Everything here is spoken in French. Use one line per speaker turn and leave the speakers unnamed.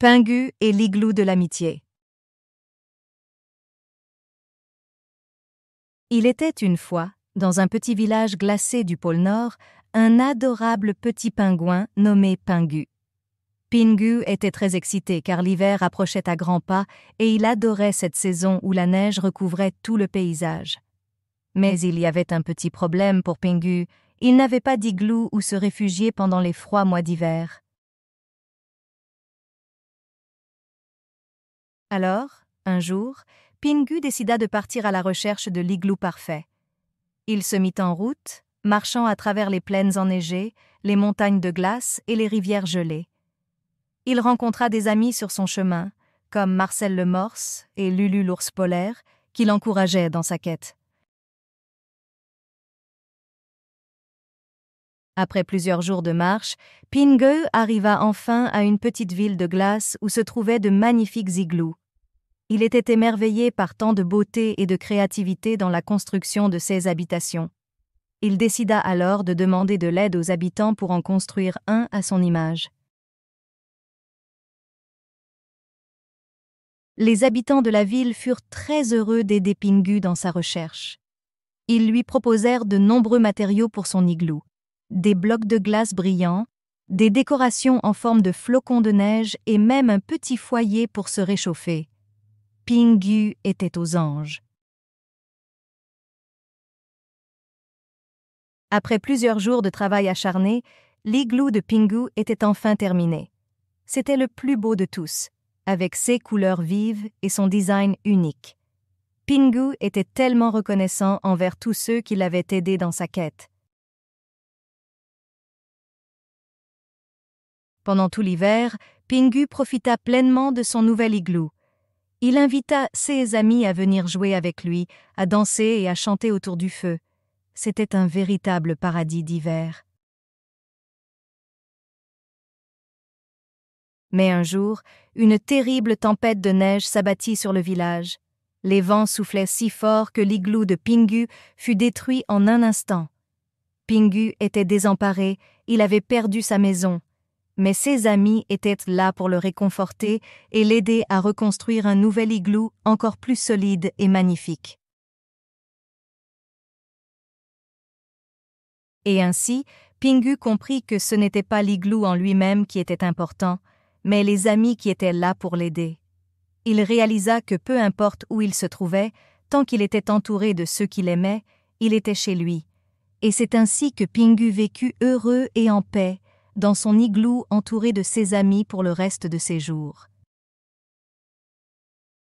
Pingu et l'igloo de l'amitié. Il était une fois, dans un petit village glacé du pôle Nord, un adorable petit pingouin nommé Pingu. Pingu était très excité car l'hiver approchait à grands pas et il adorait cette saison où la neige recouvrait tout le paysage. Mais il y avait un petit problème pour Pingu, il n'avait pas d'igloo où se réfugier pendant les froids mois d'hiver. Alors, un jour, Pingu décida de partir à la recherche de l'igloo parfait. Il se mit en route, marchant à travers les plaines enneigées, les montagnes de glace et les rivières gelées. Il rencontra des amis sur son chemin, comme Marcel le Morse et Lulu l'ours polaire, qui l'encourageaient dans sa quête. Après plusieurs jours de marche, Pingu arriva enfin à une petite ville de glace où se trouvaient de magnifiques igloos. Il était émerveillé par tant de beauté et de créativité dans la construction de ces habitations. Il décida alors de demander de l'aide aux habitants pour en construire un à son image. Les habitants de la ville furent très heureux d'aider Pingu dans sa recherche. Ils lui proposèrent de nombreux matériaux pour son igloo des blocs de glace brillants, des décorations en forme de flocons de neige et même un petit foyer pour se réchauffer. Pingu était aux anges. Après plusieurs jours de travail acharné, l'igloo de Pingu était enfin terminé. C'était le plus beau de tous, avec ses couleurs vives et son design unique. Pingu était tellement reconnaissant envers tous ceux qui l'avaient aidé dans sa quête. Pendant tout l'hiver, Pingu profita pleinement de son nouvel igloo. Il invita ses amis à venir jouer avec lui, à danser et à chanter autour du feu. C'était un véritable paradis d'hiver. Mais un jour, une terrible tempête de neige s'abattit sur le village. Les vents soufflaient si fort que l'igloo de Pingu fut détruit en un instant. Pingu était désemparé, il avait perdu sa maison, mais ses amis étaient là pour le réconforter et l'aider à reconstruire un nouvel igloo encore plus solide et magnifique. Et ainsi, Pingu comprit que ce n'était pas l'igloo en lui-même qui était important, mais les amis qui étaient là pour l'aider. Il réalisa que peu importe où il se trouvait, tant qu'il était entouré de ceux qu'il aimait, il était chez lui. Et c'est ainsi que Pingu vécut heureux et en paix, dans son igloo entouré de ses amis pour le reste de ses jours.